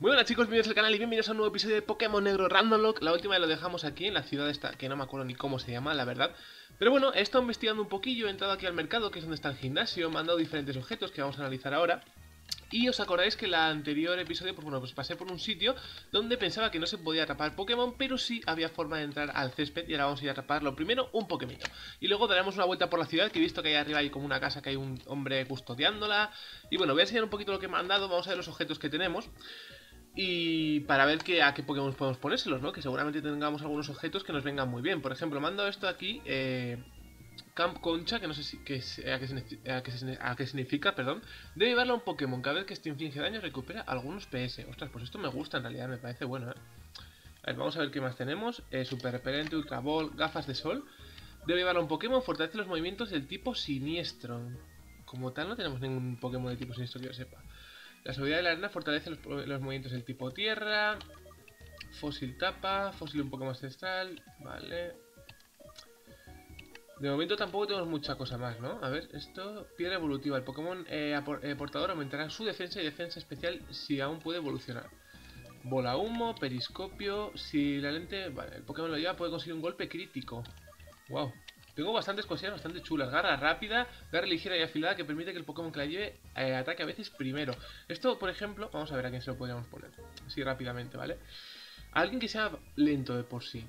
Muy buenas chicos, bienvenidos al canal y bienvenidos a un nuevo episodio de Pokémon Negro Random Lock La última lo dejamos aquí en la ciudad esta, que no me acuerdo ni cómo se llama, la verdad Pero bueno, he estado investigando un poquillo, he entrado aquí al mercado, que es donde está el gimnasio Me han dado diferentes objetos que vamos a analizar ahora y os acordáis que el anterior episodio, pues bueno, pues pasé por un sitio donde pensaba que no se podía atrapar Pokémon, pero sí había forma de entrar al césped y ahora vamos a ir a atrapar lo primero un Pokémon. Y luego daremos una vuelta por la ciudad, que he visto que ahí arriba hay como una casa que hay un hombre custodiándola. Y bueno, voy a enseñar un poquito lo que me han dado, vamos a ver los objetos que tenemos. Y para ver que, a qué Pokémon podemos ponérselos, ¿no? Que seguramente tengamos algunos objetos que nos vengan muy bien. Por ejemplo, dado esto aquí, eh, Camp Concha, que no sé a, qué, significa, perdón. Debe llevarlo a un Pokémon. Cada vez que este inflige daño recupera algunos PS. Ostras, pues esto me gusta en realidad, me parece bueno, ¿eh? A ver, vamos a ver qué más tenemos. Eh, super repelente, Ultra Ball, gafas de sol. Debe llevarlo a un Pokémon, fortalece los movimientos del tipo siniestro. Como tal, no tenemos ningún Pokémon de tipo siniestro que yo sepa. La seguridad de la arena fortalece los, movimientos del tipo tierra. Fósil tapa, fósil un poco más ancestral. Vale. De momento tampoco tenemos mucha cosa más, ¿no? A ver, esto, piedra evolutiva. El Pokémon eh, eh, portador aumentará su defensa y defensa especial si aún puede evolucionar. Bola humo, periscopio. Si la lente. Vale, el Pokémon lo lleva, puede conseguir un golpe crítico. Wow. Tengo bastantes cosillas bastante chulas. Garra rápida, garra ligera y afilada que permite que el Pokémon que la lleve eh, ataque a veces primero. Esto, por ejemplo, vamos a ver a quién se lo podríamos poner. Así rápidamente, ¿vale? alguien que sea lento de por sí.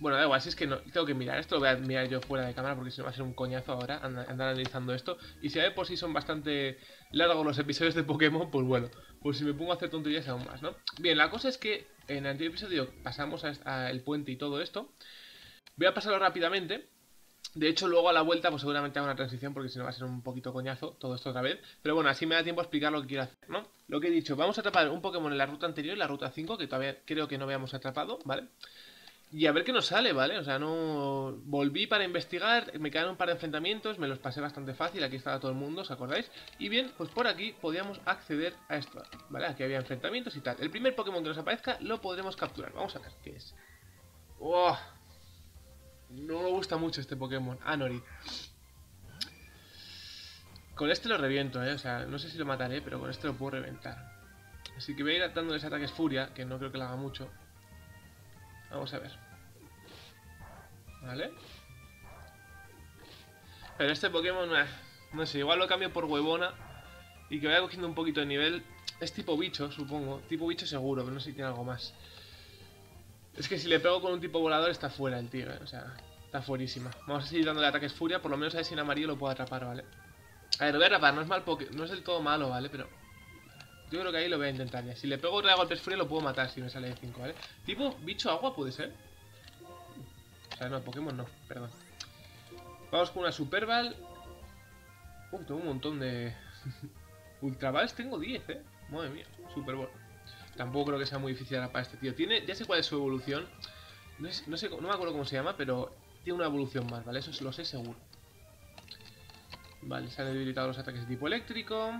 Bueno, da igual, si es que no, tengo que mirar. Esto lo voy a mirar yo fuera de cámara porque si no va a ser un coñazo ahora andar, analizando esto. Y si de por sí son bastante largos los episodios de Pokémon, pues bueno, pues si me pongo a hacer tonterías aún más, ¿no? Bien, la cosa es que en el anterior episodio pasamos al puente y todo esto. Voy a pasarlo rápidamente. De hecho, luego a la vuelta, pues seguramente hago una transición porque si no va a ser un poquito coñazo todo esto otra vez. Pero bueno, así me da tiempo a explicar lo que quiero hacer, ¿no? Lo que he dicho, vamos a atrapar un Pokémon en la ruta anterior, la ruta 5, que todavía creo que no habíamos atrapado, ¿vale? Y a ver qué nos sale, ¿vale? O sea, no... Volví para investigar, me quedaron un par de enfrentamientos, me los pasé bastante fácil, aquí estaba todo el mundo, ¿os acordáis? Y bien, pues por aquí podíamos acceder a esto, ¿vale? Aquí había enfrentamientos y tal. El primer Pokémon que nos aparezca lo podremos capturar. Vamos a ver qué es. ¡Oh! No me gusta mucho este Pokémon, Anori. Con este lo reviento, ¿eh? O sea, no sé si lo mataré, pero con este lo puedo reventar. Así que voy a ir dándoles ataques furia, que no creo que lo haga mucho. Vamos a ver. ¿Vale? Pero este Pokémon, eh, no sé, igual lo cambio por huevona y que vaya cogiendo un poquito de nivel. Es tipo bicho, supongo. Tipo bicho seguro, pero no sé si tiene algo más. Es que si le pego con un tipo volador está fuera el tío, ¿eh? O sea, está fuerísima. Vamos a seguir dándole ataques furia, por lo menos a ver si en amarillo lo puedo atrapar, ¿vale? A ver, lo voy a atrapar, no es mal no es del todo malo, ¿vale? Pero yo creo que ahí lo voy a intentar ya. Si le pego tres golpes furia lo puedo matar si me sale de 5, ¿vale? Tipo bicho agua puede ser. O sea, no, Pokémon no, perdón. Vamos con una Super Ball. Tengo un montón de... Ultra Balls tengo 10, ¿eh? Madre mía, Super Ball. Tampoco creo que sea muy difícil para este tío. Tiene, ya sé cuál es su evolución. No, sé, no me acuerdo cómo se llama, pero tiene una evolución más, ¿vale? Eso lo sé seguro. Vale, se han debilitado los ataques de tipo eléctrico.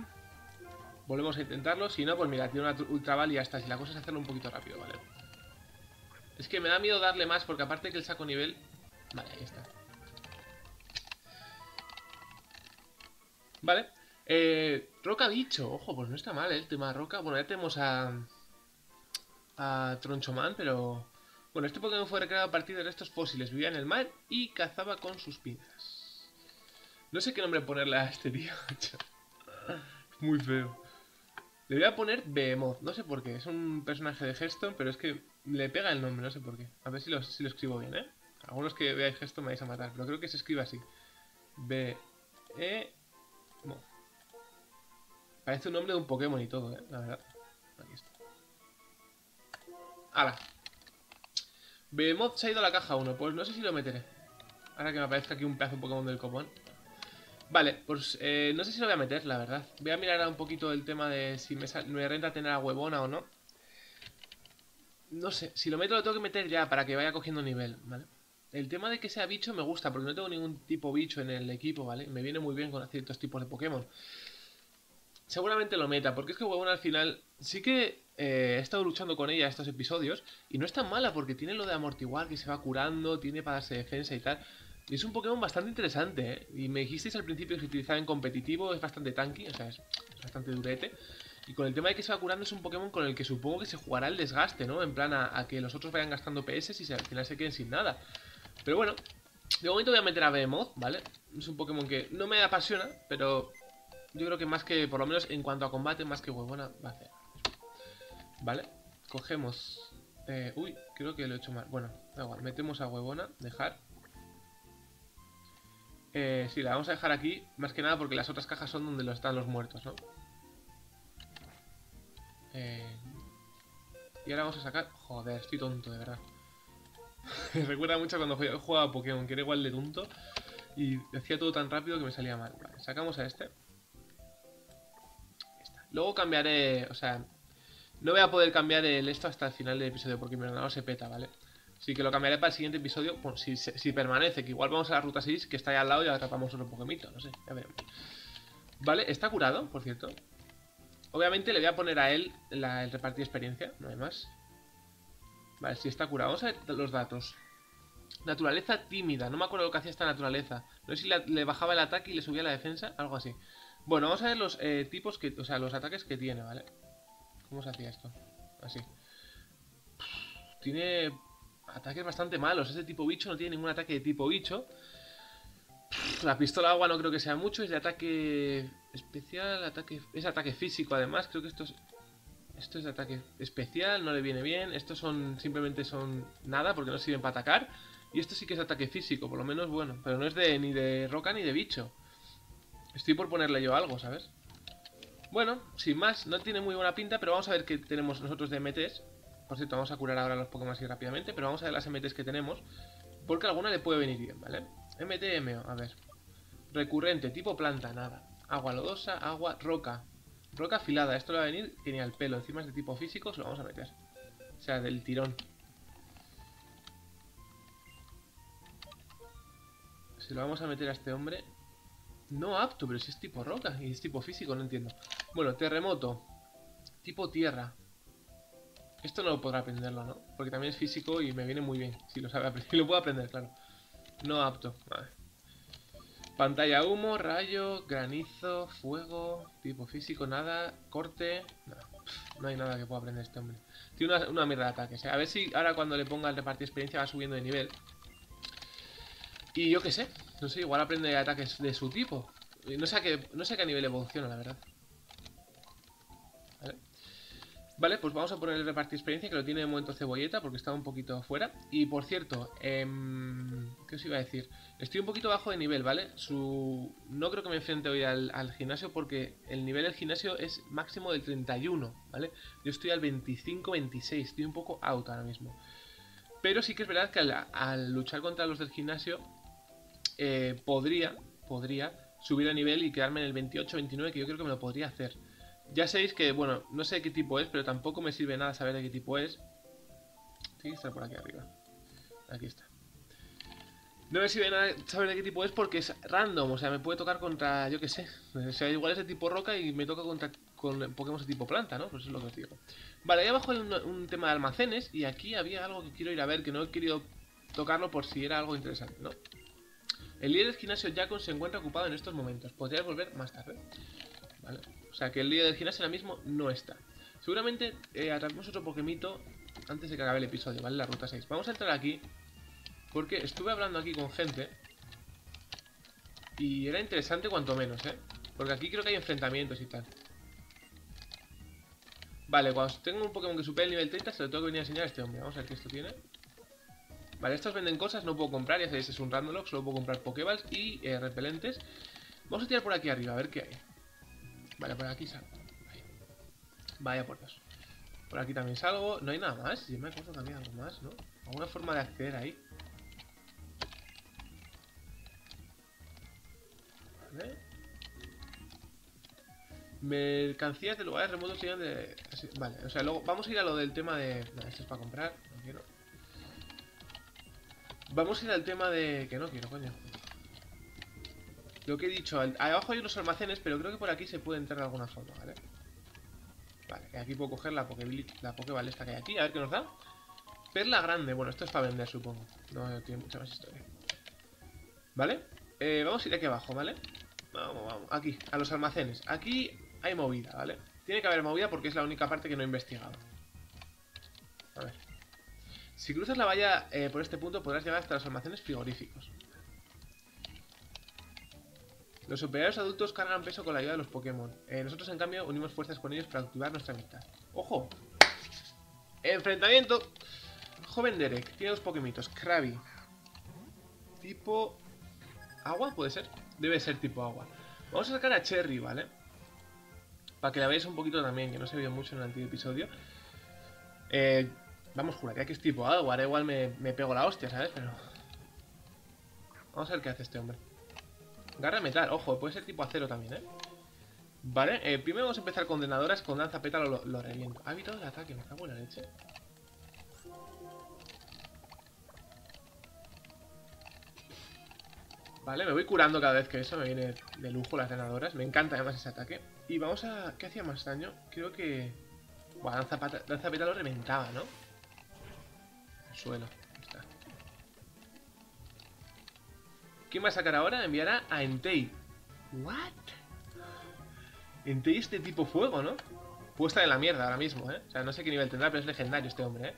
Volvemos a intentarlo. Si no, pues mira, tiene una ultra ball y ya está. Si la cosa es hacerlo un poquito rápido, ¿vale? Es que me da miedo darle más porque aparte que el saco nivel... Vale, ahí está. Vale. Eh, roca bicho. Ojo, pues no está mal ¿eh? el tema de roca. Bueno, ya tenemos a... A Tronchoman, pero... Bueno, este Pokémon fue recreado a partir de restos fósiles. Vivía en el mar y cazaba con sus pinzas. No sé qué nombre ponerle a este tío. Muy feo. Le voy a poner Behemoth, no sé por qué. Es un personaje de Hearthstone, pero es que le pega el nombre, no sé por qué. A ver si lo, si lo escribo bien, ¿eh? Algunos que veáis Hearthstone me vais a matar, pero creo que se escribe así. B E. Parece un nombre de un Pokémon y todo, ¿eh? La verdad. Aquí está. ¡Hala! Behemoth se ha ido a la caja 1. Pues no sé si lo meteré. Ahora que me aparezca aquí un pedazo de Pokémon del copón. Vale, pues eh, no sé si lo voy a meter, la verdad. Voy a mirar un poquito el tema de si me, me renta tener a huevona o no. No sé, si lo meto lo tengo que meter ya para que vaya cogiendo nivel, ¿vale? El tema de que sea bicho me gusta, porque no tengo ningún tipo bicho en el equipo, ¿vale? Me viene muy bien con ciertos tipos de Pokémon. Seguramente lo meta, porque es que huevona al final sí que eh, he estado luchando con ella estos episodios y no es tan mala porque tiene lo de amortiguar que se va curando, tiene para darse defensa y tal. Y es un Pokémon bastante interesante, ¿eh? Y me dijisteis al principio que se utilizaba en competitivo, es bastante tanky, o sea, es bastante durete. Y con el tema de que se va curando es un Pokémon con el que supongo que se jugará el desgaste, ¿no? En plan a, que los otros vayan gastando PS y al final se queden sin nada. Pero bueno, de momento voy a meter a Behemoth, ¿vale? Es un Pokémon que no me apasiona, pero yo creo que más que, por lo menos en cuanto a combate, más que huevona va a hacer. ¿Vale? Cogemos... Eh, uy, creo que lo he hecho mal. Bueno, da igual, metemos a huevona, dejar. Eh, sí, la vamos a dejar aquí, más que nada porque las otras cajas son donde están los muertos, ¿no? Eh, y ahora vamos a sacar... Joder, estoy tonto, de verdad. Recuerda mucho cuando jugaba a Pokémon, que era igual de tonto. Y hacía todo tan rápido que me salía mal. Vale, sacamos a este. Luego cambiaré... O sea, no voy a poder cambiar el esto hasta el final del episodio porque mi ordenador se peta, ¿vale? Así que lo cambiaré para el siguiente episodio. Bueno, si, permanece, que igual vamos a la ruta 6, que está ahí al lado y atrapamos otro Pokémito, no sé, ya veremos. Vale, está curado, por cierto. Obviamente le voy a poner a él el repartir experiencia, no hay más. Vale, si está curado. Vamos a ver los datos. Naturaleza tímida. No me acuerdo lo que hacía esta naturaleza. No sé si le bajaba el ataque y le subía la defensa. Algo así. Bueno, vamos a ver los eh, tipos que... O sea, los ataques que tiene, ¿vale? ¿Cómo se hacía esto? Así. Tiene ataques bastante malos. Ese tipo bicho no tiene ningún ataque de tipo bicho. La pistola agua no creo que sea mucho. Es de ataque especial, ataque... Es ataque físico además. Creo que esto es... Esto es de ataque especial, no le viene bien. Estos son simplemente son nada porque no sirven para atacar. Y esto sí que es ataque físico, por lo menos bueno. Pero no es de ni de roca ni de bicho. Estoy por ponerle yo algo, ¿sabes? Bueno, sin más, no tiene muy buena pinta, pero vamos a ver qué tenemos nosotros de MTs. Por cierto, vamos a curar ahora los Pokémon así rápidamente, pero vamos a ver las MTs que tenemos. Porque alguna le puede venir bien, ¿vale? MT, a ver. Recurrente, tipo planta, nada. Agua lodosa, agua, roca. Roca afilada, esto le va a venir genial. Pelo, encima es de tipo físico, se lo vamos a meter. O sea, del tirón. Se lo vamos a meter a este hombre. No apto, pero si es tipo roca y es tipo físico, no entiendo. Bueno, terremoto. Tipo tierra. Esto no lo podrá aprenderlo, ¿no? Porque también es físico y me viene muy bien. Si lo sabe. Si lo puedo aprender, claro. No apto. Vale. Pantalla humo, rayo, granizo, fuego, tipo físico, nada, corte. No, no hay nada que pueda aprender este hombre. Tiene una, una mierda de ataques. A ver si ahora cuando le ponga el repartir experiencia va subiendo de nivel. Y yo qué sé, no sé, igual aprende ataques de su tipo. No sé a qué, no sé a nivel evoluciona, la verdad. Vale. Vale, pues vamos a poner el repartir experiencia que lo tiene de momento cebolleta porque está un poquito fuera. Y por cierto, eh, ¿qué os iba a decir? Estoy un poquito bajo de nivel, ¿vale? Su... No creo que me enfrente hoy al, gimnasio porque el nivel del gimnasio es máximo del 31, ¿vale? Yo estoy al 25-26, estoy un poco out ahora mismo. Pero sí que es verdad que al luchar contra los del gimnasio eh, podría, podría subir a nivel y quedarme en el 28-29, que yo creo que me lo podría hacer. Ya sabéis que, bueno, no sé de qué tipo es, pero tampoco me sirve nada saber de qué tipo es. Tiene que estar por aquí arriba. Aquí está. No me sirve nada saber de qué tipo es porque es random, o sea, me puede tocar contra, yo qué sé. O sea, igual es de tipo roca y me toca contra con Pokémon de tipo planta, ¿no? Pues eso es lo que os digo. Vale, ahí abajo hay un, un tema de almacenes y aquí había algo que quiero ir a ver, que no he querido tocarlo por si era algo interesante, ¿no? El líder del gimnasio Jacon se encuentra ocupado en estos momentos. Podría volver más tarde. ¿Vale? O sea que el líder del gimnasio ahora mismo no está. Seguramente eh, otro Pokémito antes de que acabe el episodio, ¿vale? La ruta 6. Vamos a entrar aquí. Porque estuve hablando aquí con gente. Y era interesante cuanto menos, ¿eh? Porque aquí creo que hay enfrentamientos y tal. Vale, cuando tengo un Pokémon que supere el nivel 30 se lo tengo que venir a enseñar a este hombre. Vamos a ver qué esto tiene. Vale, estos venden cosas, no puedo comprar, ya sabéis, es un Randolock, solo puedo comprar Pokéballs y eh, repelentes. Vamos a tirar por aquí arriba, a ver qué hay. Vale, por aquí salgo. Vaya por Dios. Por aquí también salgo. No hay nada más. Yo me acuerdo había algo más, ¿no? ¿Alguna forma de acceder ahí? Vale. Mercancías de lugares remotos de... Vale, o sea, luego vamos a ir a lo del tema de... No, esto es para comprar, no quiero. Vamos a ir al tema de... Que no quiero, coño. Lo que he dicho, abajo hay unos almacenes, pero creo que por aquí se puede entrar de alguna forma, ¿vale? Vale, aquí puedo coger la Pokéball, Pokéball que hay aquí, a ver qué nos da. Perla grande, bueno, esto es para vender, supongo. No tiene mucha más historia. ¿Vale? Eh, vamos a ir aquí abajo, ¿vale? Vamos, vamos, aquí, a los almacenes. Aquí hay movida, ¿vale? Tiene que haber movida porque es la única parte que no he investigado. A ver. Si cruzas la valla eh, por este punto podrás llegar hasta los almacenes frigoríficos. Los superiores adultos cargan peso con la ayuda de los Pokémon. Eh, nosotros, en cambio, unimos fuerzas con ellos para activar nuestra amistad. ¡Ojo! Enfrentamiento. Joven Derek. Tiene dos Pokémitos. Krabby. Tipo... ¿Agua? ¿Puede ser? Debe ser tipo agua. Vamos a sacar a Cherry, ¿vale? Para que la veáis un poquito también, que no se vio mucho en el antiguo episodio. Eh, vamos, juraría que es tipo agua. Ahora igual me, me pego la hostia, ¿sabes? Pero... Vamos a ver qué hace este hombre. Garra metal, ojo, puede ser tipo acero también, ¿eh? Vale, eh, primero vamos a empezar con drenadoras, con danza pétalo lo, lo reviento. Evitado el ataque, me cago en la leche. Vale, me voy curando cada vez que eso me viene de lujo las drenadoras. Me encanta además ese ataque. Y vamos a... ¿Qué hacía más daño? Creo que... Buah, danza, danza pétalo reventaba, ¿no? El suelo. ¿Quién va a sacar ahora? Enviará a Entei. ¿What? Entei es de tipo fuego, ¿no? Puede estar en la mierda ahora mismo, ¿eh? O sea, no sé qué nivel tendrá, pero es legendario este hombre, ¿eh?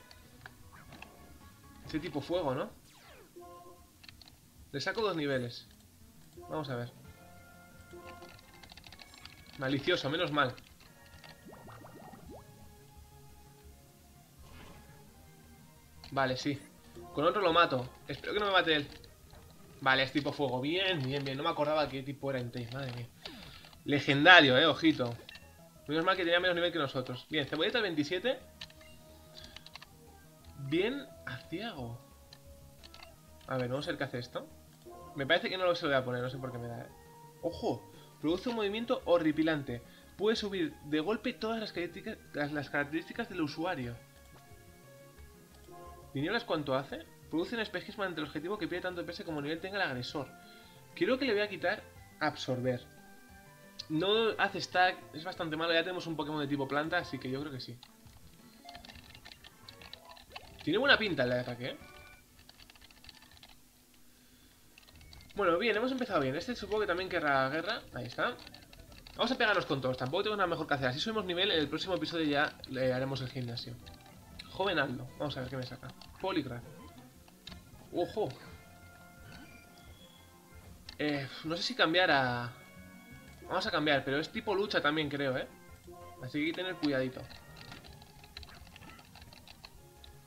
Ese tipo fuego, ¿no? Le saco dos niveles. Vamos a ver. Malicioso, menos mal. Vale, sí. Con otro lo mato. Espero que no me mate él. Vale, es tipo fuego. Bien, bien, bien. No me acordaba qué tipo era Entei. Madre mía. Legendario, eh, ojito. Menos mal que tenía menos nivel que nosotros. Bien, cebolleta 27. Bien aciago. A ver, vamos a ver qué hace esto. Me parece que no lo se lo voy a poner, no sé por qué me da. ¿eh? ¡Ojo! Produce un movimiento horripilante. Puede subir de golpe todas las características, las, características del usuario. ¿Nieblas cuánto hace? Produce un espejismo ante el objetivo que pide tanto peso como nivel tenga el agresor. Creo que le voy a quitar absorber. No hace stack, es bastante malo. Ya tenemos un Pokémon de tipo planta, así que yo creo que sí. Tiene buena pinta el de ataque, ¿eh? Bueno, bien, hemos empezado bien. Este supongo que también querrá guerra. Ahí está. Vamos a pegarnos con todos. Tampoco tengo nada mejor que hacer. Así subimos nivel. En el próximo episodio ya le haremos el gimnasio. Joven Aldo. Vamos a ver qué me saca. Poligraph. ¡Ojo! Eh, no sé si cambiar a... Vamos a cambiar, pero es tipo lucha también, creo, ¿eh? Así que hay que tener cuidadito.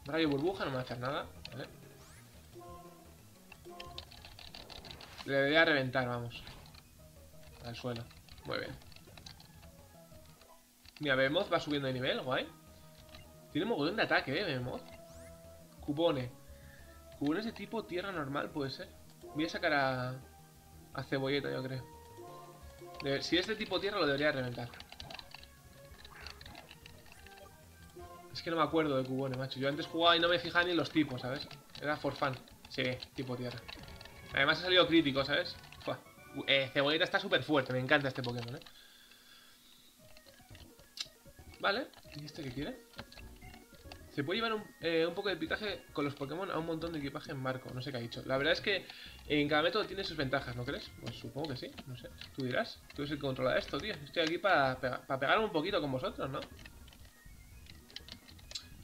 Rayo burbuja, no me va a hacer nada. ¿vale? Le debería reventar, vamos. Al suelo. Muy bien. Mira, Behemoth va subiendo de nivel, guay. Tiene mogollón de ataque, eh, Behemoth. Cupone. Cupone de tipo tierra normal, puede ser. Voy a sacar a... A Cebolleta, yo creo. si es de tipo tierra, lo debería reventar. Es que no me acuerdo de Cubone, macho. Yo antes jugaba y no me fijaba ni en los tipos, ¿sabes? Era for fun. Sí, tipo tierra. Además ha salido crítico, ¿sabes? Eh, Cebolleta está súper fuerte, me encanta este Pokémon, ¿eh? Vale, ¿y este qué quiere? Se puede llevar un, eh, un, poco de picaje con los Pokémon a un montón de equipaje en barco, no sé qué ha dicho. La verdad es que en cada método tiene sus ventajas, ¿no crees? Pues supongo que sí, no sé. Tú dirás, tú eres el que controla esto, tío. Estoy aquí para pegar un poquito con vosotros, ¿no?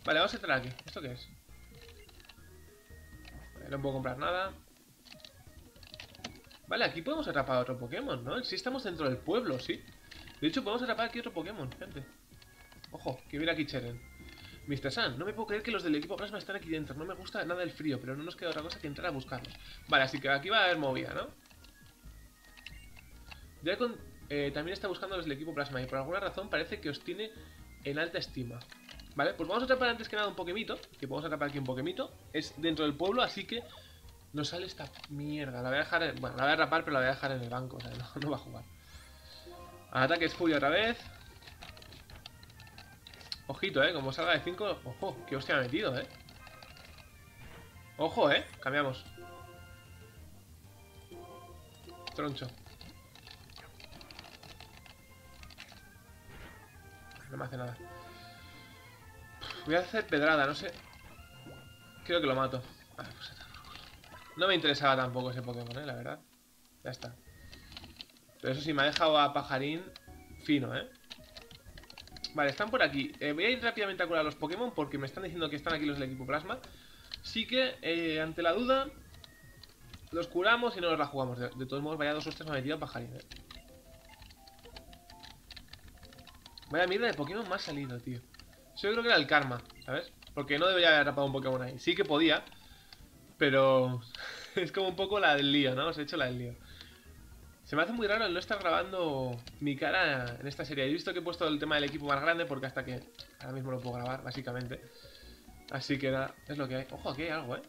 Vale, vamos a entrar aquí. ¿Esto qué es? no puedo comprar nada. Vale, aquí podemos atrapar a otro Pokémon, ¿no? Si estamos dentro del pueblo, sí. De hecho, podemos atrapar aquí otro Pokémon, gente. Ojo, que viene aquí Cheren. Mr. San, no me puedo creer que los del equipo plasma están aquí dentro. No me gusta nada el frío, pero no nos queda otra cosa que entrar a buscarlos. Vale, así que aquí va a haber movida, ¿no? Dracon eh, también está buscando los del equipo plasma y por alguna razón parece que os tiene en alta estima. Vale, pues vamos a atrapar antes que nada un Pokémito. Que podemos atrapar aquí un Pokémito. Es dentro del pueblo, así que no sale esta mierda. La voy a dejar... Bueno, la voy a rapar, pero la voy a dejar en el banco. O sea, no, va a jugar. Ataque es furia otra vez. Ojito, eh. Como salga de 5... Ojo, qué hostia me ha metido, eh. Ojo, eh. Cambiamos. Troncho. No me hace nada. Voy a hacer pedrada, no sé. Creo que lo mato. Pues no me interesaba tampoco ese Pokémon, ¿eh? La verdad. Ya está. Pero eso sí, me ha dejado a Pajarín fino, ¿eh? Vale, están por aquí. Eh, voy a ir rápidamente a curar a los Pokémon porque me están diciendo que están aquí los del equipo Plasma. Así que, eh, ante la duda, los curamos y no nos la jugamos. De, todos modos, vaya dos hostias me ha metido pajarín, eh. Vaya mierda de Pokémon más salido, tío. Yo creo que era el karma, ¿sabes? Porque no debería haber atrapado un Pokémon ahí. Sí que podía, pero es como un poco la del lío, ¿no? Os he hecho la del lío. Se me hace muy raro el no estar grabando mi cara en esta serie. He visto que he puesto el tema del equipo más grande porque hasta que ahora mismo lo puedo grabar, básicamente. Así que nada, es lo que hay. Ojo, aquí hay algo, ¿eh?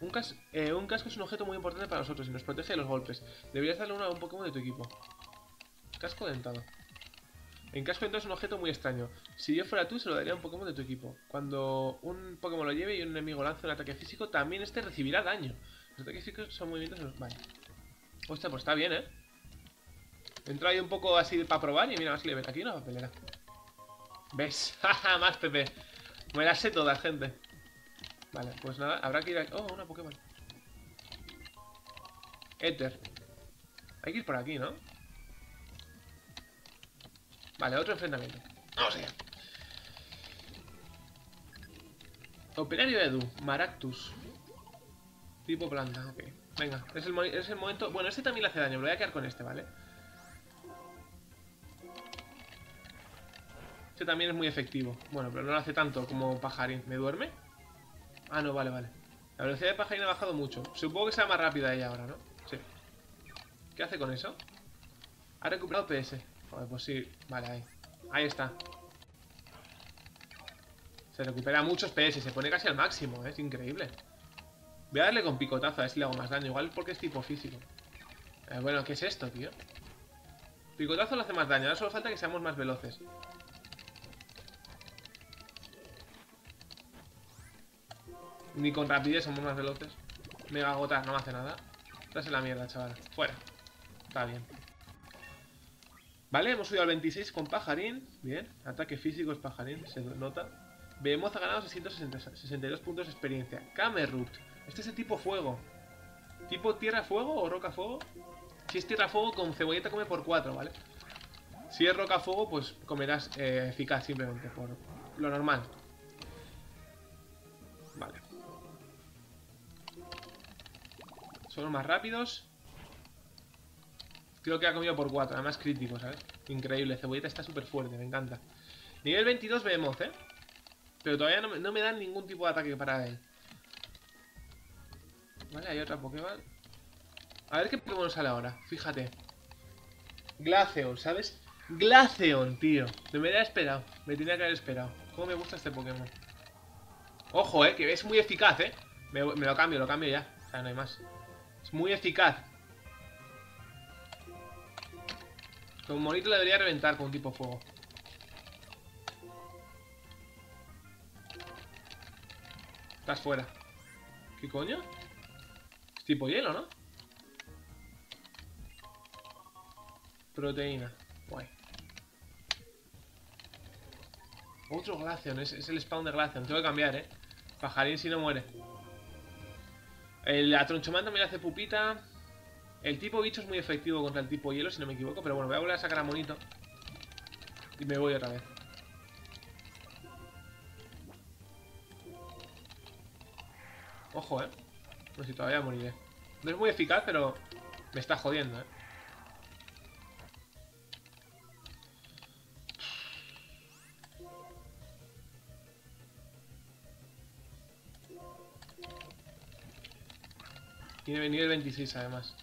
Un, eh, un casco es un objeto muy importante para nosotros y nos protege de los golpes. Deberías darle uno a un Pokémon de tu equipo. Casco dentado. En casco dentado es un objeto muy extraño. Si yo fuera tú, se lo daría a un Pokémon de tu equipo. Cuando un Pokémon lo lleve y un enemigo lance un ataque físico, también este recibirá daño. Los ataques físicos son movimientos... Vale. Hostia, pues está bien, ¿eh? Entra ahí un poco así para probar y mira, más si le ven. Aquí una papelera. ¿Ves? ¡Jaja! Más Pepe. Me la sé toda, gente. Vale, pues nada, habrá que ir a... Oh, una Pokémon. Ether. Hay que ir por aquí, ¿no? Vale, otro enfrentamiento. Vamos allá. Operario Edu, Maractus. Tipo planta, ok. Venga, es el, es el momento... Bueno, este también le hace daño, me voy a quedar con este, ¿vale? Este también es muy efectivo. Bueno, pero no lo hace tanto como pajarín. ¿Me duerme? Ah, no, vale, vale. La velocidad de pajarín ha bajado mucho. Supongo que sea más rápida ella ahora, ¿no? Sí. ¿Qué hace con eso? Ha recuperado PS. Joder, pues sí. Vale, ahí. Ahí está. Se recupera muchos PS. Se pone casi al máximo, ¿eh? Es increíble. Voy a darle con picotazo a ver si le hago más daño. Igual porque es tipo físico. Eh, bueno, ¿qué es esto, tío? Picotazo le hace más daño. Ahora solo falta que seamos más veloces. Ni con rapidez somos más veloces. Mega gota, no me hace nada. Estás en la mierda, chaval. Fuera. Está bien. Vale, hemos subido al 26 con pajarín. Bien. Ataque físico es pajarín, se nota. Behemoth ha ganado 662 puntos de experiencia. Camerut. Este es el tipo fuego. ¿Tipo tierra-fuego o roca-fuego? Si es tierra-fuego, con cebolleta come por 4, ¿vale? Si es roca-fuego, pues comerás eh, eficaz simplemente, por lo normal. Vale. Son más rápidos. Creo que ha comido por 4, además crítico, ¿sabes? Increíble, cebolleta está súper fuerte, me encanta. Nivel 22 vemos, ¿eh? Pero todavía no no me dan ningún tipo de ataque para él. Vale, hay otra Pokémon. A ver qué Pokémon sale ahora, fíjate. Glaceon, ¿sabes? Glaceon, tío. Me hubiera esperado. Me tenía que haber esperado. ¿Cómo me gusta este Pokémon? Ojo, eh, que es muy eficaz, eh. Me, lo cambio, lo cambio ya. O sea, no hay más. Es muy eficaz. Con monito le debería reventar con un tipo fuego. Estás fuera. ¿Qué coño? Tipo hielo, ¿no? Proteína. Guay. Otro Glaceon. Es, el spawn de Glaceon. Tengo que cambiar, ¿eh? Pajarín si no muere. El atronchomán también hace pupita. El tipo bicho es muy efectivo contra el tipo hielo, si no me equivoco. Pero bueno, voy a volver a sacar a monito. Y me voy otra vez. Ojo, ¿eh? No sé si todavía moriré. No es muy eficaz, pero me está jodiendo, ¿eh? Tiene nivel 26 además.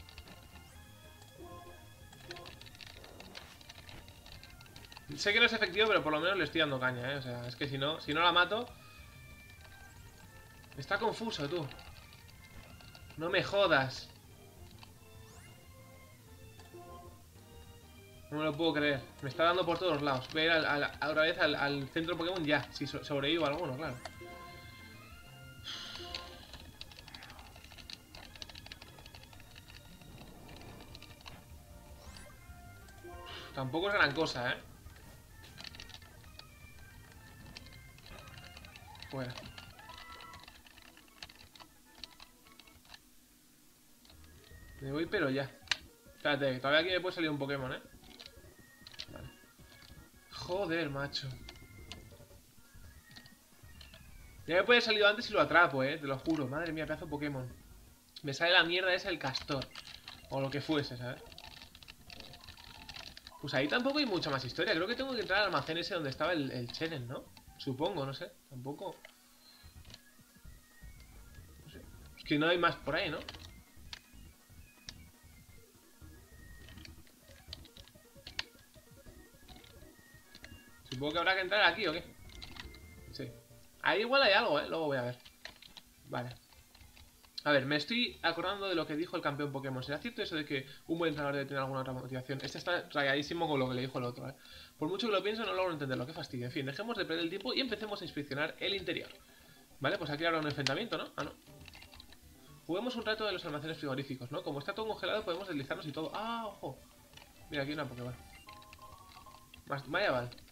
Sé que no es efectivo, pero por lo menos le estoy dando caña, ¿eh? O sea, es que si no, si no la mato... Está confuso, tú. No me jodas. No me lo puedo creer. Me está dando por todos lados. Voy a ir a, otra vez al, centro Pokémon ya. Si sobrevivo alguno, claro. Tampoco es gran cosa, ¿eh? Fuera. Me voy pero ya Espérate, todavía aquí me puede salir un Pokémon, ¿eh? Vale Joder, macho. Ya me puede haber salido antes y lo atrapo, eh, te lo juro. Madre mía, pedazo Pokémon. Me sale la mierda esa el castor. O lo que fuese, ¿sabes? Pues ahí tampoco hay mucha más historia. Creo que tengo que entrar al almacén ese donde estaba el, el ¿no? Supongo, no sé. Tampoco... No sé. Es que no hay más por ahí, ¿no? Supongo que habrá que entrar aquí, ¿o qué? Sí. Ahí igual hay algo, ¿eh? Luego voy a ver. Vale. A ver, me estoy acordando de lo que dijo el campeón Pokémon. ¿Será cierto eso de que un buen entrenador debe tener alguna otra motivación? Este está rayadísimo con lo que le dijo el otro, ¿eh? Por mucho que lo pienso, no logro entenderlo. Qué fastidio. En fin, dejemos de perder el tiempo y empecemos a inspeccionar el interior. Vale, pues aquí habrá un enfrentamiento, ¿no? Ah, no. Juguemos un rato de los almacenes frigoríficos, ¿no? Como está todo congelado, podemos deslizarnos y todo. ¡Ah, ojo! Mira, aquí una Pokéball. Vaya, vale.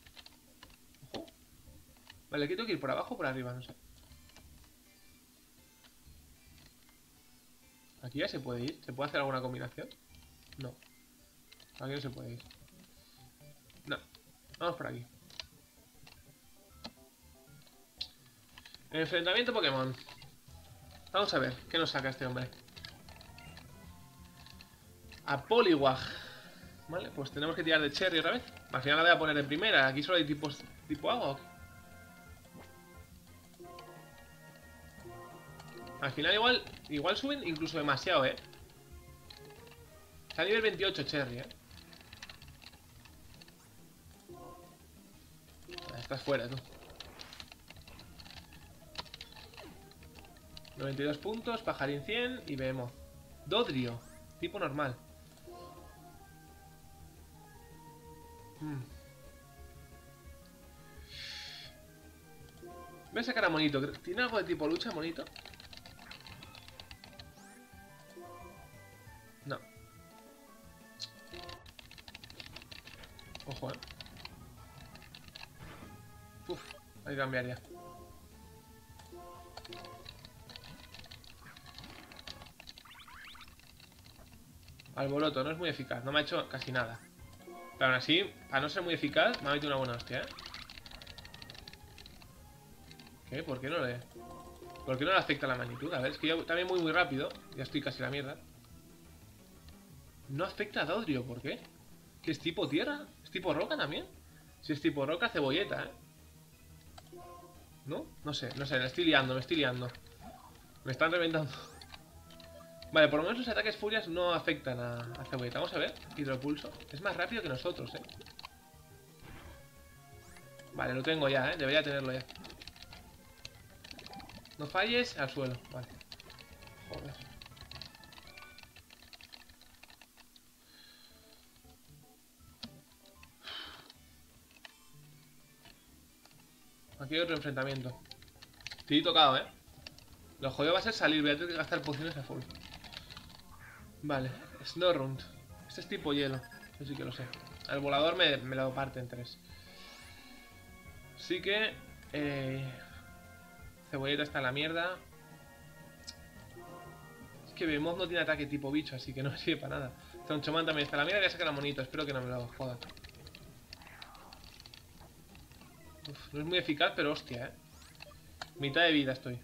Vale, aquí tengo que ir por abajo o por arriba, no sé. ¿Aquí ya se puede ir? ¿Se puede hacer alguna combinación? No. Aquí no se puede ir. No. Vamos por aquí. Enfrentamiento Pokémon. Vamos a ver, ¿qué nos saca este hombre? A Poliwag. Vale, pues tenemos que tirar de Cherry otra vez. Al final la voy a poner en primera. Aquí solo hay tipos tipo agua. Al final igual igual suben incluso demasiado, ¿eh? Está a nivel 28 Cherry, ¿eh? Estás fuera, tú. 92 puntos, pajarín 100 y vemos. Dodrio, tipo normal. Hmm. Voy a sacar a Monito. ¿Tiene algo de tipo lucha, Monito? Hay que cambiar ya. Alboroto, no es muy eficaz, no me ha hecho casi nada. Pero aún así, para no ser muy eficaz, me ha metido una buena hostia, ¿eh? ¿Qué? ¿Por qué no le...? ¿Por qué no le afecta la magnitud? A ver, es que yo también muy muy rápido. Ya estoy casi la mierda. No afecta a Dodrio, ¿por qué? ¿Qué es tipo tierra? ¿Es tipo roca también? Si es tipo roca, cebolleta, ¿eh? ¿No? No sé, no sé, me estoy liando, me estoy liando. Me están reventando. Vale, por lo menos los ataques furias no afectan a, a cebolleta. Vamos a ver, hidropulso. Es más rápido que nosotros, ¿eh? Vale, lo tengo ya, ¿eh? Debería tenerlo ya. No falles, al suelo. Vale. Joder. Aquí hay otro enfrentamiento. Estoy tocado, ¿eh? Lo jodido va a ser salir. Voy a tener que gastar pociones a full. Vale. Snorrund. Este es tipo hielo. Yo sí que lo sé. El volador me, lo parte en tres. Así que... Eh, cebolleta está en la mierda. Es que Behemoth no tiene ataque tipo bicho, así que no sirve para nada. Tronchomán también está en la mierda. Voy a sacar a monito. Espero que no me lo joda. No es muy eficaz, pero hostia, ¿eh? Mitad de vida estoy.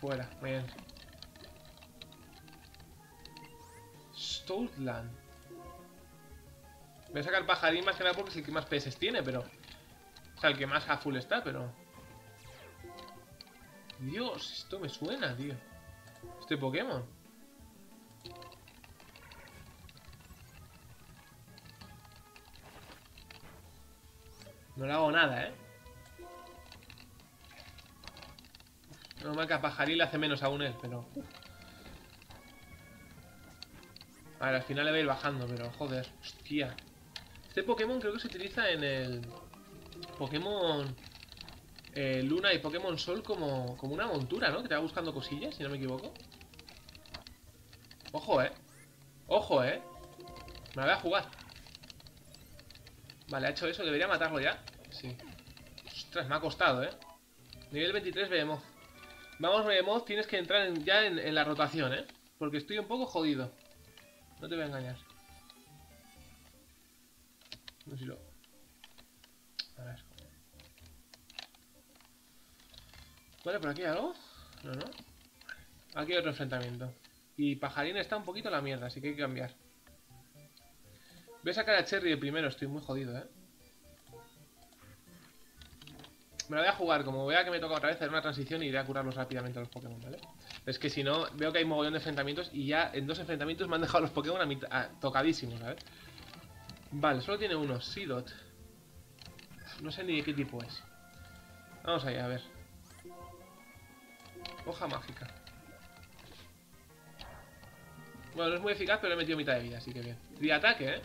Fuera, bien. Stoutland. Voy a sacar pajarín más que nada porque es el que más PS tiene, pero... O sea, el que más a full está, pero... Dios, esto me suena, tío. Este Pokémon. No le hago nada, ¿eh? No me a Pajarín le hace menos aún él, pero... A ver, al final le va a ir bajando, pero joder, hostia. Este Pokémon creo que se utiliza en el... Pokémon... Eh, Luna y Pokémon Sol como, como una montura, ¿no? Que te va buscando cosillas, si no me equivoco. Ojo, ¿eh? Ojo, ¿eh? Me la voy a jugar. Vale, ha hecho eso. Debería matarlo ya. Sí. Ostras, me ha costado, ¿eh? Nivel 23 Behemoth. Vamos, Behemoth, tienes que entrar ya en, la rotación, ¿eh? Porque estoy un poco jodido. No te voy a engañar. No sé si lo... A ver. Vale, por aquí hay algo. No, no. Aquí hay otro enfrentamiento. Y Pajarín está un poquito la mierda, así que hay que cambiar. Voy a sacar a Cherry de primero, estoy muy jodido, ¿eh? Me lo voy a jugar, como vea que me toca otra vez hacer una transición y iré a curarlos rápidamente a los Pokémon, ¿vale? Es que si no, veo que hay mogollón de enfrentamientos y ya en dos enfrentamientos me han dejado los Pokémon a mitad, tocadísimos, ¿sabes? Vale, solo tiene uno, Seedot. No sé ni de qué tipo es. Vamos allá, a ver. Hoja mágica. Bueno, no es muy eficaz, pero le he metido mitad de vida, así que bien. De ataque, ¿eh?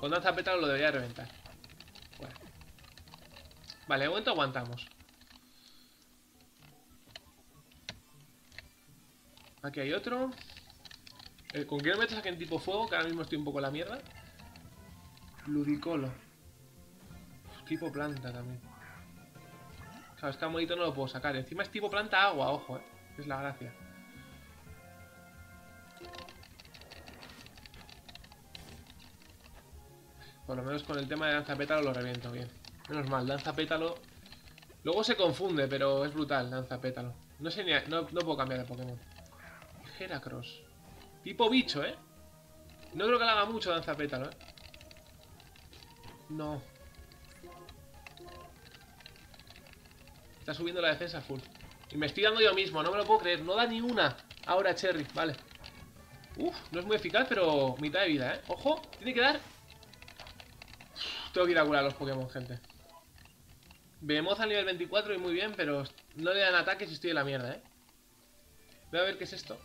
Con danza pétalo lo debería reventar. Vale, de momento aguantamos. Aquí hay otro. Eh, ¿Con qué no metes aquí en tipo fuego? Que ahora mismo estoy un poco en la mierda. Ludicolo. Tipo planta también. Claro, es que a monito no lo puedo sacar. Encima es tipo planta agua, ojo, eh. Es la gracia. Por lo menos con el tema de danza pétalo lo reviento bien. Menos mal, danza pétalo. Luego se confunde, pero es brutal, danza pétalo. No sé ni. No, no puedo cambiar de Pokémon. Heracross. Tipo bicho, ¿eh? No creo que le haga mucho danza pétalo, ¿eh? No. Está subiendo la defensa full. Y me estoy dando yo mismo, no me lo puedo creer. No da ni una. Ahora Cherry, vale. Uf, no es muy eficaz, pero mitad de vida, ¿eh? Ojo, tiene que dar... Tengo que ir a curar a los Pokémon, gente. Vemos al nivel 24 y muy bien, pero no le dan ataques y estoy en la mierda, ¿eh? Voy a ver qué es esto.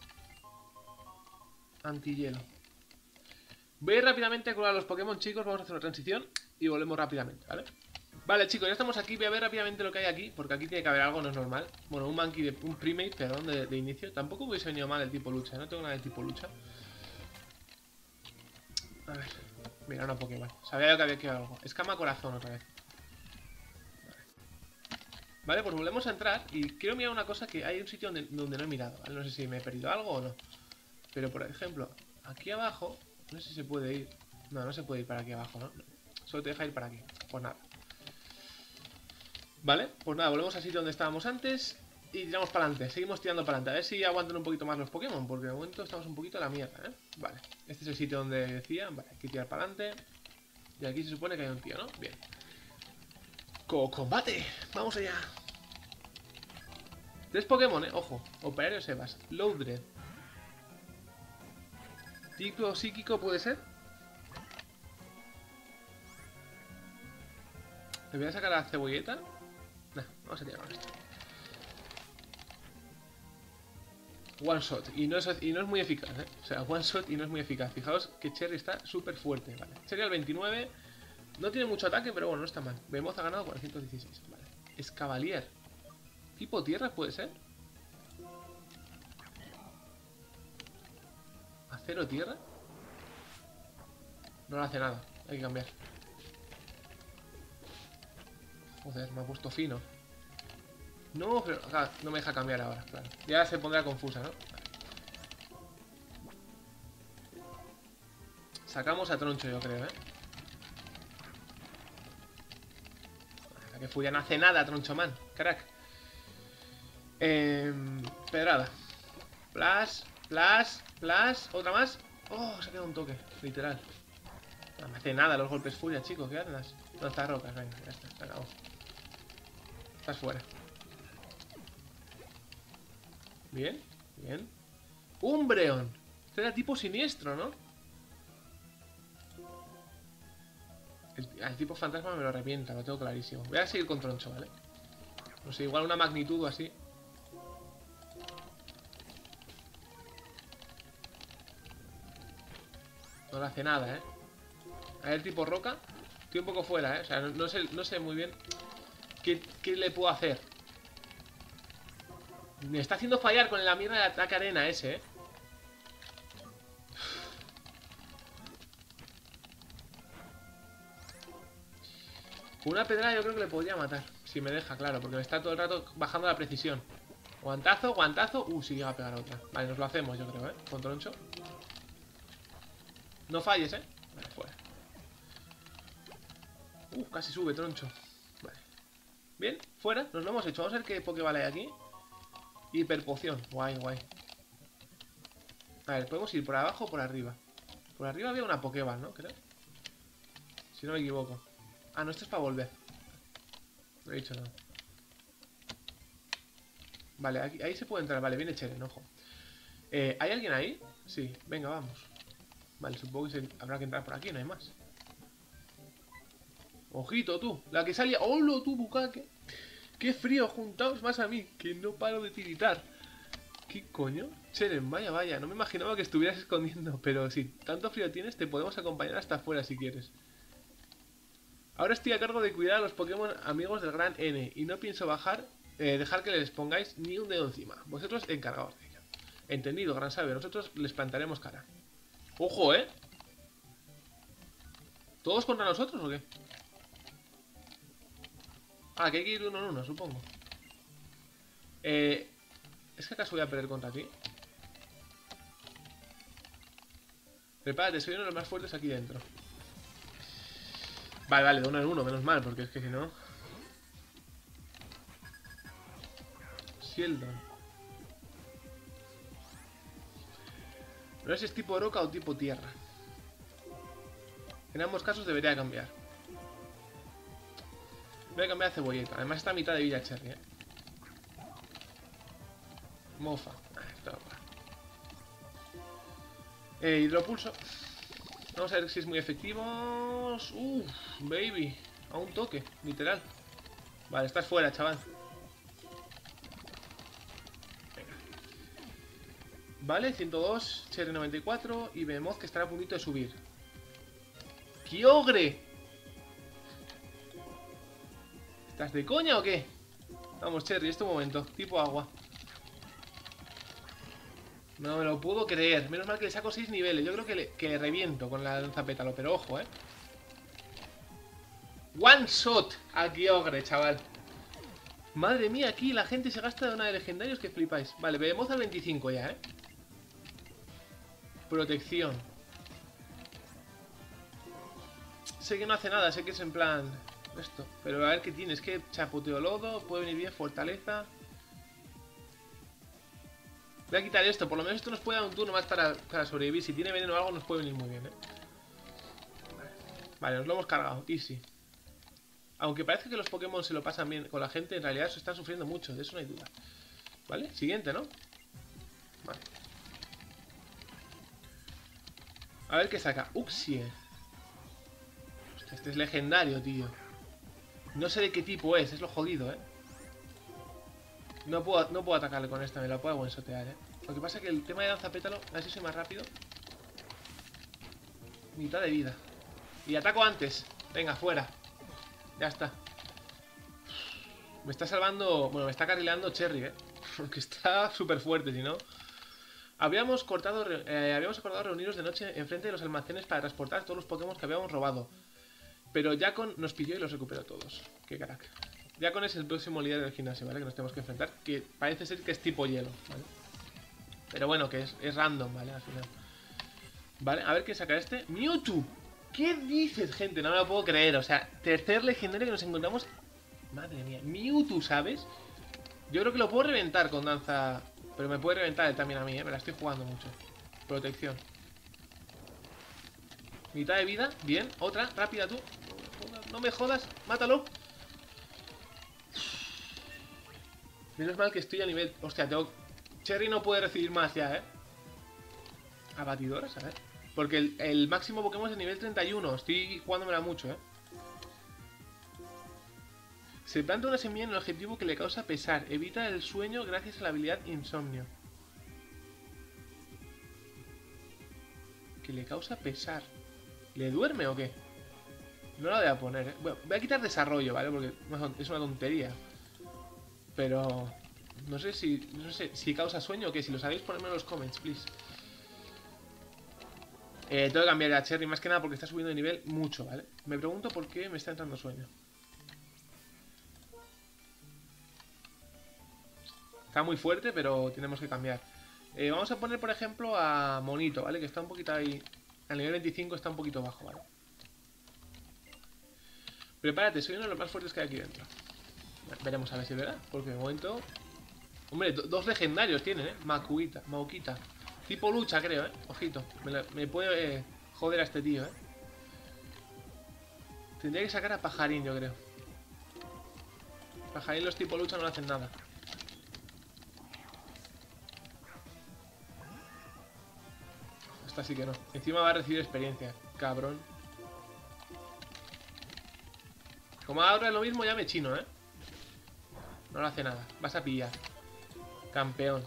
Antihielo. Voy rápidamente a curar a los Pokémon, chicos. Vamos a hacer una transición y volvemos rápidamente, ¿vale? Vale, chicos, ya estamos aquí. Voy a ver rápidamente lo que hay aquí, porque aquí tiene que haber algo, no es normal. Bueno, un Monkey, de, un Primate, perdón, de, inicio. Tampoco hubiese venido mal el tipo lucha, no tengo nada de tipo lucha. A ver, mira, una Pokémon. Sabía yo que había que algo. Escama corazón otra vez. Vale, pues volvemos a entrar y quiero mirar una cosa que hay un sitio donde, no he mirado. No sé si me he perdido algo o no. Pero, por ejemplo, aquí abajo, no sé si se puede ir. No, no se puede ir para aquí abajo, ¿no? Solo te deja ir para aquí. Pues nada. Vale, pues nada, volvemos al sitio donde estábamos antes y tiramos para adelante. Seguimos tirando para adelante. A ver si aguantan un poquito más los Pokémon, porque de momento estamos un poquito a la mierda, ¿eh? Vale, este es el sitio donde decía. Vale, hay que tirar para adelante. Y aquí se supone que hay un tío, ¿no? Bien. Co ¡Combate! ¡Vamos allá! Tres Pokémon, eh, ojo. Operario Sebas. Loudred. Tipo psíquico puede ser. ¿Le voy a sacar a la cebolleta? Nah, vamos a tirar con esto. One shot. Y no, es, y no es muy eficaz, ¿eh? O sea, one shot y no es muy eficaz. Fijaos que Cherry está súper fuerte. Vale. Cherry al 29. No tiene mucho ataque, pero bueno, no está mal. Vemos ha ganado 416. Vale. Es Cavalier. ¿Tipo tierra puede ser? ¿Acero tierra? No le hace nada. Hay que cambiar. Joder, me ha puesto fino. No, pero acá no me deja cambiar ahora, claro. Ya se pondrá confusa, ¿no? Sacamos a Troncho, yo creo, ¿eh? La que furia no hace nada, Troncho Man. Crack. Eh, pedrada. Flash, flash, flash. Otra más. Oh, se ha quedado un toque, literal. No me hace nada los golpes furia, chicos. ¿Qué haces? No, está rocas, venga, ya está, se acabó. Estás fuera. Bien, bien. Umbreon. Este era tipo siniestro, ¿no? El, tipo fantasma me lo revienta, lo tengo clarísimo. Voy a seguir con Troncho, ¿vale? No sé, igual una magnitud así. No le hace nada, ¿eh? A ver, tipo roca. Estoy un poco fuera, ¿eh? O sea, no, no, sé, no sé muy bien qué, qué, le puedo hacer. Me está haciendo fallar con la mierda de ataque arena ese, ¿eh? Una pedrada yo creo que le podría matar. Si me deja, claro, porque me está todo el rato bajando la precisión. Guantazo, guantazo. Uh, sí llega a pegar otra. Vale, nos lo hacemos, yo creo, ¿eh? Con troncho. No falles, ¿eh? Vale, fuera. Uh, casi sube, troncho. Vale. Bien, fuera. Nos lo hemos hecho. Vamos a ver qué Pokéball hay aquí. Hiperpoción. Guay, guay. A ver, podemos ir por abajo o por arriba. Por arriba había una Pokéball, ¿no? Creo. Si no me equivoco. Ah, no, esto es para volver. No he dicho nada. Vale, ahí se puede entrar. Vale, viene Cheren, ojo. Eh, ¿Hay alguien ahí? Sí, venga, vamos. Vale, supongo que habrá que entrar por aquí, no hay más. Ojito, tú. La que salía... ¡Holo, tú, bucaque! ¡Qué frío! Juntaos más a mí, que no paro de tiritar. ¿Qué coño? Cheren, vaya, vaya. No me imaginaba que estuvieras escondiendo. Pero si tanto frío tienes, te podemos acompañar hasta afuera si quieres. Ahora estoy a cargo de cuidar a los Pokémon amigos del Gran N. Y no pienso bajar, eh, dejar que les pongáis ni un dedo encima. Vosotros encargaos de ello. Entendido, gran sabio. Nosotros les plantaremos cara. ¡Ojo, eh! ¿Todos contra nosotros o qué? Ah, que hay que ir uno en uno, supongo. Eh, ¿Es que acaso voy a perder contra ti? Prepárate, soy uno de los más fuertes aquí dentro. Vale, vale, de uno en uno, menos mal, porque es que si no... Shieldon. No sé si es tipo roca o tipo tierra. En ambos casos debería cambiar. Voy a cambiar a cebolleta. Además está a mitad de vida Cherry, ¿eh? Mofa. Ah, eh, hidropulso. Vamos a ver si es muy efectivo. Uff, baby. A un toque, literal. Vale, estás fuera, chaval. Vale, 102, Cherry 94 y vemos que estará a puntito de subir. ¡Kyogre! ¿Estás de coña o qué? Vamos, Cherry, este momento. Tipo agua. No me lo puedo creer. Menos mal que le saco 6 niveles. Yo creo que le, que reviento con la lanza pétalo. Pero ojo, ¿eh? One shot a Kyogre, chaval. Madre mía, aquí la gente se gasta de una de legendarios que flipáis. Vale, vemos al 25 ya, ¿eh? Protección. Sé que no hace nada, sé que es en plan... Esto. Pero a ver qué tiene. Es que chapoteo lodo, puede venir bien fortaleza... Voy a quitar esto, por lo menos esto nos puede dar un turno más para, sobrevivir. Si tiene veneno o algo nos puede venir muy bien, ¿eh? Vale, nos lo hemos cargado, easy. Aunque parece que los Pokémon se lo pasan bien con la gente, en realidad se están sufriendo mucho, de eso no hay duda. ¿Vale? Siguiente, ¿no? Vale. A ver qué saca. Uxie. Este es legendario, tío. No sé de qué tipo es, es lo jodido, ¿eh? No puedo, no puedo atacarle con esta, me la puedo ensotear, ¿eh? Lo que pasa es que el tema de danza pétalo, a ver si soy más rápido. Mitad de vida. Y ataco antes. Venga, fuera. Ya está. Me está salvando... Bueno, me está carrileando Cherry, ¿eh? Porque está súper fuerte, si no... Habíamos cortado, eh, habíamos acordado reunirnos de noche enfrente de los almacenes para transportar todos los Pokémon que habíamos robado. Pero Jakon nos pilló y los recuperó todos. Qué crack. Jakon es el próximo líder del gimnasio, ¿vale? Que nos tenemos que enfrentar. Que parece ser que es tipo hielo, ¿vale? Pero bueno, que es, es random, ¿vale? Al final. Vale, a ver qué saca este. ¡Mewtwo! ¿Qué dices, gente? No me lo puedo creer. O sea, tercer legendario que nos encontramos. Madre mía, Mewtwo, ¿sabes? Yo creo que lo puedo reventar con danza. Pero me puede reventar él también a mí, ¿eh? Me la estoy jugando mucho. Protección. Mitad de vida. Bien. Otra. Rápida tú. No me jodas. Mátalo. Menos mal que estoy a nivel... Hostia, tengo... Cherry no puede recibir más ya, ¿eh? Abatidoras, a ver. Porque el, máximo Pokémon es nivel 31. Estoy jugándomela mucho, ¿eh? Se planta una semilla en el objetivo que le causa pesar. Evita el sueño gracias a la habilidad Insomnio. Que le causa pesar. ¿Le duerme o qué? No la voy a poner, ¿eh? Voy a quitar desarrollo, ¿vale? Porque es una tontería. Pero... No sé si... No sé si causa sueño o qué. Si lo sabéis, ponedme en los comments, please. Eh, tengo que cambiar a Cherry más que nada porque está subiendo de nivel mucho, ¿vale? Me pregunto por qué me está entrando sueño. Está muy fuerte, pero tenemos que cambiar. Eh, vamos a poner, por ejemplo, a Monito, ¿vale? Que está un poquito ahí Al nivel 25 está un poquito bajo, ¿vale? Prepárate, soy uno de los más fuertes que hay aquí dentro. veremos a ver si es verdad, porque de momento... Hombre, dos legendarios tienen, ¿eh? Makuita, Maukita. Tipo lucha, creo, ¿eh? Ojito, me, puede eh, joder a este tío, ¿eh? Tendría que sacar a Pajarín, yo creo. Pajarín los tipo lucha no hacen nada. Esta sí que no. Encima va a recibir experiencia, cabrón. Como ahora es lo mismo, ya me chino, ¿eh? No le hace nada. Vas a pillar. Campeón.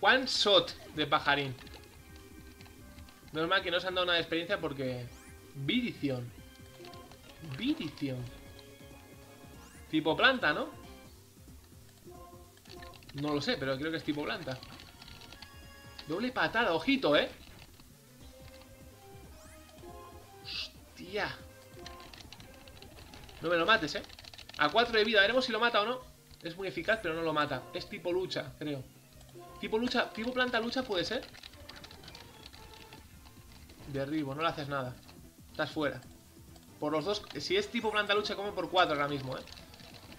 One shot de pajarín. Normal que no se han dado de experiencia porque... Vidición. Vidición. Tipo planta, ¿no? No lo sé, pero creo que es tipo planta. Doble patada, ojito, ¿eh? Hostia. No me lo mates, ¿eh? A 4 de vida, veremos si lo mata o no. Es muy eficaz, pero no lo mata. Es tipo lucha, creo. Tipo lucha, tipo planta lucha puede ser. Derribo, no le haces nada. Estás fuera. Por los dos, si es tipo planta lucha come por 4 ahora mismo, eh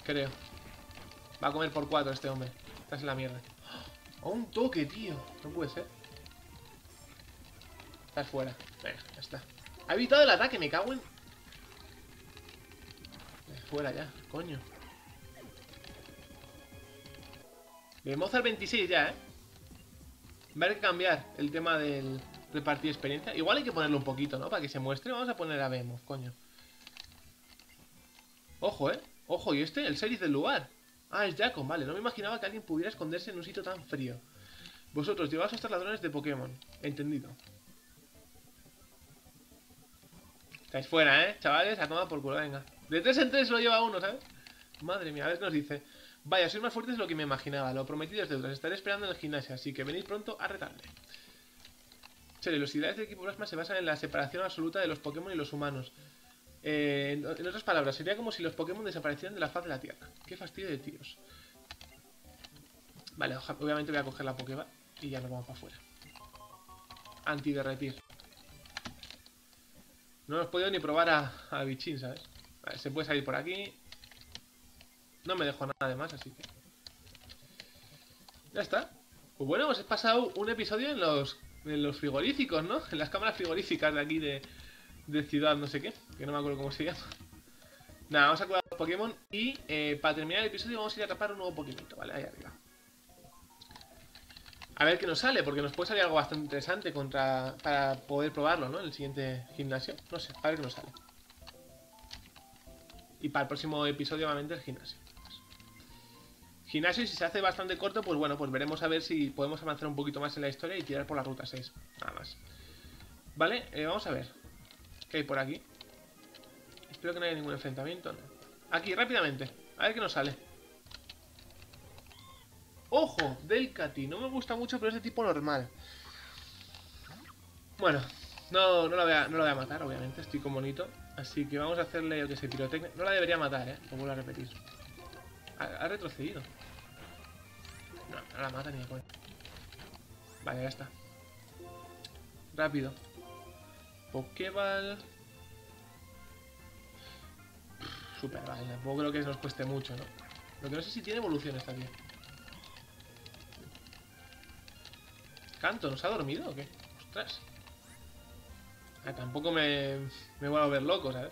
Creo. Va a comer por 4 este hombre. Estás en la mierda ¡Oh, un toque, tío No puede ser Estás fuera Venga, ya está Ha evitado el ataque, me cago en Fuera ya, coño. Vemos al 26 ya, ¿eh? Va a que cambiar el tema del repartir experiencia. Igual hay que ponerlo un poquito, ¿no? Para que se muestre. Vamos a poner a Vemos, coño. Ojo, ¿eh? Ojo, ¿y este? El series del lugar. Ah, es Jacon, vale. No me imaginaba que alguien pudiera esconderse en un sitio tan frío. Vosotros lleváis a estos ladrones de Pokémon. Entendido. Estáis fuera, ¿eh? Chavales, a tomar por culo, venga. De tres en tres lo lleva uno, ¿sabes? Madre mía, a ver qué nos dice. Vaya, sois más fuertes de lo que me imaginaba. Lo prometido es deuda. Estaré esperando en el gimnasio, así que venid pronto a retarle. Serio, los ideales del equipo plasma se basan en la separación absoluta de los Pokémon y los humanos. Eh, en, otras palabras, sería como si los Pokémon desaparecieran de la faz de la Tierra. Qué fastidio de tíos. Vale, obviamente voy a coger la Pokéball y ya nos vamos para afuera. Antiderretir. No hemos podido ni probar a, a Bichín, ¿sabes? se puede salir por aquí. No me dejo nada de más, así que... Ya está. Pues bueno, hemos pasado un episodio en los, en los frigoríficos, ¿no? En las cámaras frigoríficas de aquí de, de ciudad, no sé qué. Que no me acuerdo cómo se llama. Nada, vamos a cuidar los Pokémon y eh, para terminar el episodio vamos a ir a atrapar un nuevo Pokémon, ¿vale? Ahí arriba. A ver qué nos sale, porque nos puede salir algo bastante interesante contra para poder probarlo, ¿no? En el siguiente gimnasio. No sé, a ver qué nos sale. Y para el próximo episodio, obviamente, el gimnasio. Gimnasio, y si se hace bastante corto, pues bueno, pues veremos a ver si podemos avanzar un poquito más en la historia y tirar por la ruta 6. Nada más. Vale, eh, vamos a ver. ¿Qué hay por aquí? Espero que no haya ningún enfrentamiento. Aquí, rápidamente. A ver qué nos sale. ¡Ojo! Delcati. No me gusta mucho, pero es de tipo normal. Bueno, no, no, lo voy a, no lo voy a matar, obviamente. Estoy con bonito. Así que vamos a hacerle, yo que sé, pirotecnia. No la debería matar, ¿eh? Lo vuelvo a repetir. Ha, retrocedido. No, no la mata ni de coño. Vale, ya está. Rápido. Pokéball. Super, vale. Tampoco creo que nos cueste mucho, ¿no? Lo que no sé si tiene evoluciones también. Canto, ¿nos ha dormido o qué? Ostras. Ah, tampoco me, me voy a volver loco, ¿sabes?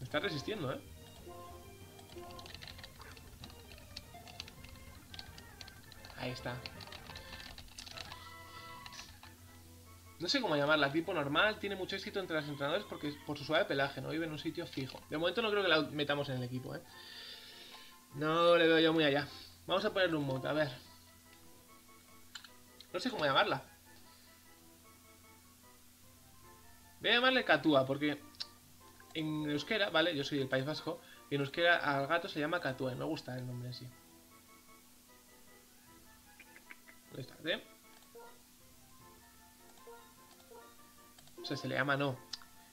Me está resistiendo, ¿eh? Ahí está. No sé cómo llamarla, tipo normal, tiene mucho éxito entre los entrenadores porque por su suave pelaje, no vive en un sitio fijo. De momento no creo que la metamos en el equipo, ¿eh? No le veo yo muy allá. Vamos a ponerle un mod, a ver. No sé cómo llamarla. Voy a llamarle Catua, porque en euskera, ¿vale? Yo soy del País Vasco. Y en euskera al gato se llama Catua. Y me gusta el nombre así. ¿Dónde está? ¿Eh? O sea, se le llama no.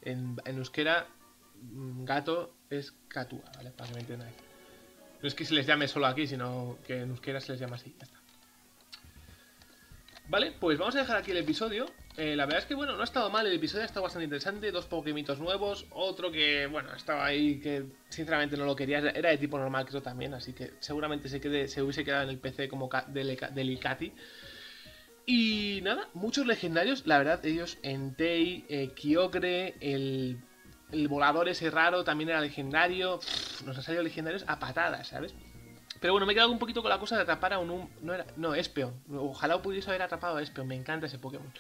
En, en euskera, mm, gato es Catua, ¿vale? Para que me entendáis. No es que se les llame solo aquí, sino que en euskera se les llama así. Vale, pues vamos a dejar aquí el episodio. Eh, la verdad es que, bueno, no ha estado mal el episodio, ha estado bastante interesante. Dos Pokémitos nuevos, otro que, bueno, estaba ahí que sinceramente no lo quería. Era de tipo normal, creo también, así que seguramente se, quede, se hubiese quedado en el PC como Delicati. Y nada, muchos legendarios, la verdad, ellos, Entei, eh, Kyogre, el, el volador ese raro también era legendario. nos han salido legendarios a patadas, ¿sabes? Pero bueno, me he quedado un poquito con la cosa de atrapar a un... no, era, no, Espeon. Ojalá pudiese haber atrapado a Espeon. Me encanta ese Pokémon.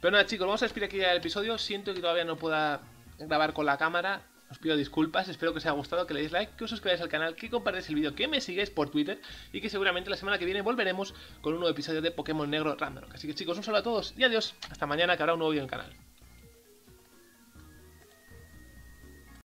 Pero nada, chicos, vamos a despedir aquí ya el episodio. Siento que todavía no pueda grabar con la cámara. Os pido disculpas, espero que os haya gustado, que le deis like, que os suscribáis al canal, que compartáis el vídeo, que me sigáis por Twitter y que seguramente la semana que viene volveremos con un nuevo episodio de Pokémon Negro Random. Así que chicos, un saludo a todos y adiós. Hasta mañana que habrá un nuevo vídeo en el canal.